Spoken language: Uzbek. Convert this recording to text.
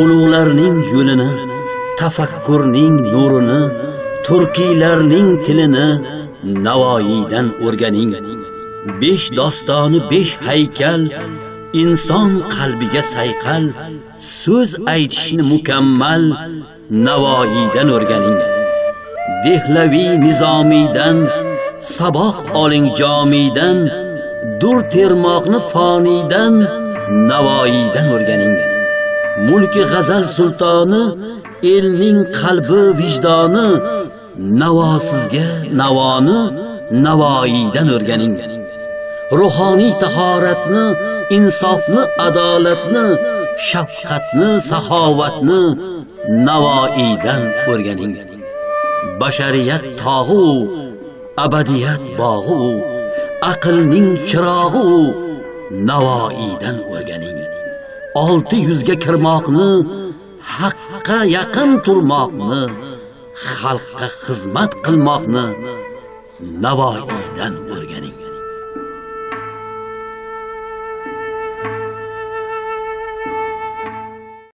ulug'larning yo'lini tafakkurning nurini turkiylarning tilini navoiydan o'rganing. Besh dostoni besh haykal inson qalbiga sayqal so'z aytishni mukammal navoiydan o'rganing. Dehlaviy nizomiydan saboq oling jomiydan dur termoqni foniydan navoiydan o'rganing. Mulki g'azal sultoni elning qalbi vijdoni navosizga navoni navoiydan o'rganing. Ruhoniy tahoratni insofni adolatni shafqatni saxovatni navoiydan o'rganing. Bashariyat tog'u abadiyat bog'u aqlning chirog'u navoiydan o'rganing. 600 ga kirmoqni haqqa yaqin turmoqni xalqqa xizmat qilmoqni navoiydan o'rganing.